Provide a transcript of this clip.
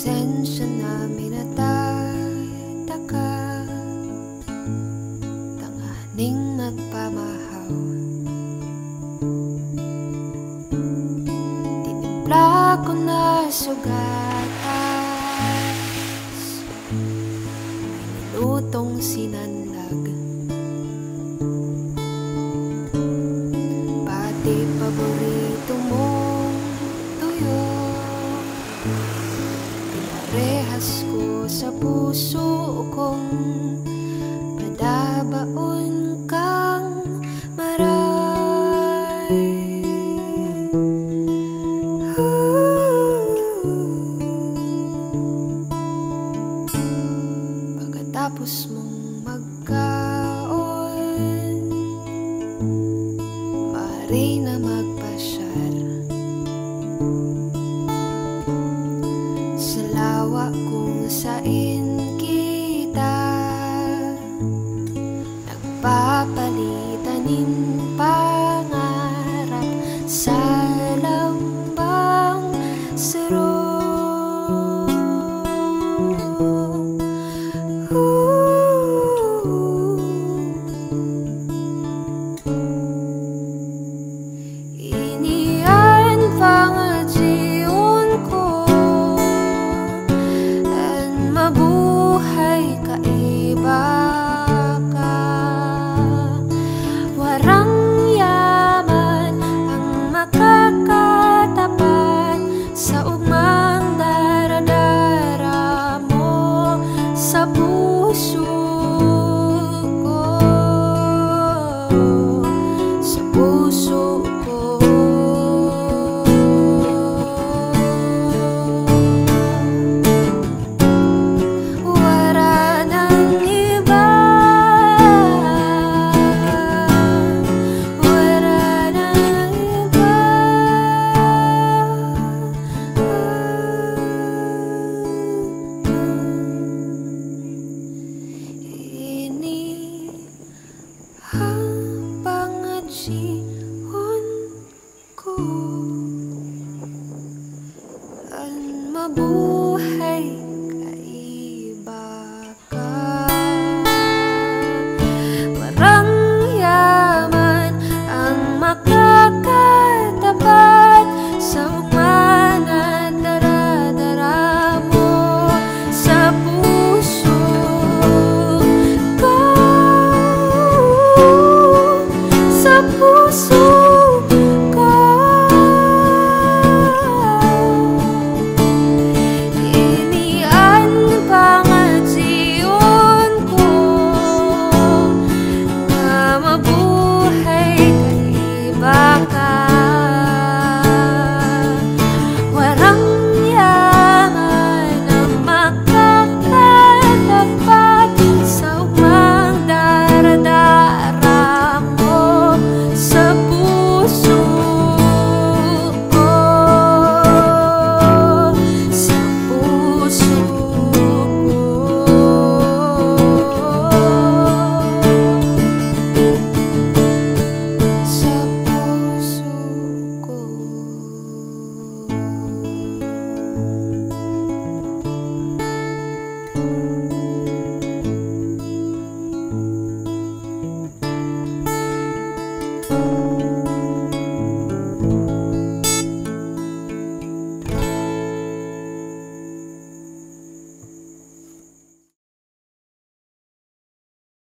Pasensya na minatataka Tanganing nagpamahaw Tinimpla ko na sugatas May sinanlag. Pati paborito mo. Pinarehas ko sa puso kong Padabaon kang maray. Pagkatapos mong magkaon Mari na Sa lawa kung sain kita. Nagpapalitanin pa me.